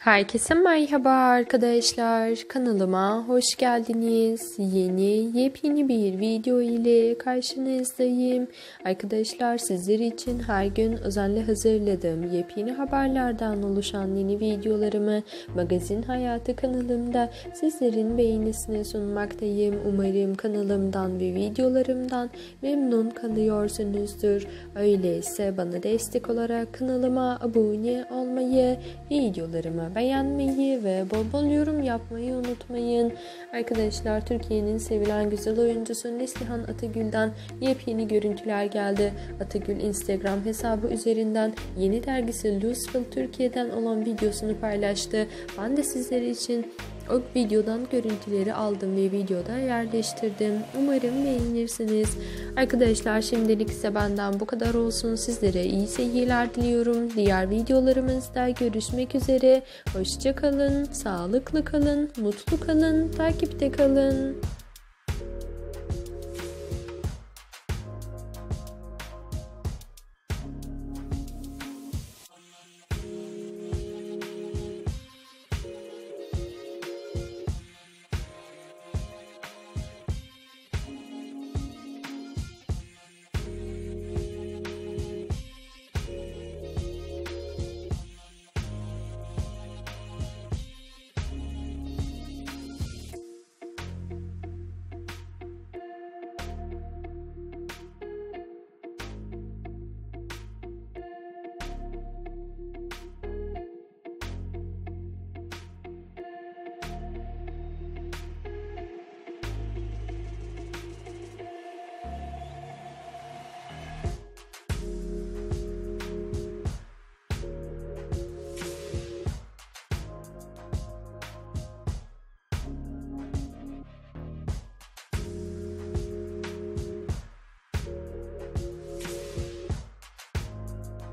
Herkese merhaba arkadaşlar. Kanalıma hoş geldiniz. Yeni yepyeni bir video ile karşınızdayım. Arkadaşlar sizler için her gün özenle hazırladığım yepyeni haberlerden oluşan yeni videolarımı Magazin Hayatı kanalımda sizlerin beğenisine sunmaktayım. Umarım kanalımdan ve videolarımdan memnun kalıyorsunuzdur. Öyleyse bana destek olarak kanalıma abone olmayı, videolarımı beğenmeyi ve bol bol yorum yapmayı unutmayın. Arkadaşlar Türkiye'nin sevilen güzel oyuncusu Neslihan Atagül'den yepyeni görüntüler geldi. Atagül Instagram hesabı üzerinden yeni dergisi Louisville Türkiye'den olan videosunu paylaştı. Ben de sizler için o videodan görüntüleri aldım ve videoda yerleştirdim. Umarım beğenirsiniz. Arkadaşlar şimdilik ise benden bu kadar olsun. Sizlere iyi seyirler diliyorum. Diğer videolarımızda görüşmek üzere. Hoşçakalın, sağlıklı kalın, mutlu kalın, takipte kalın.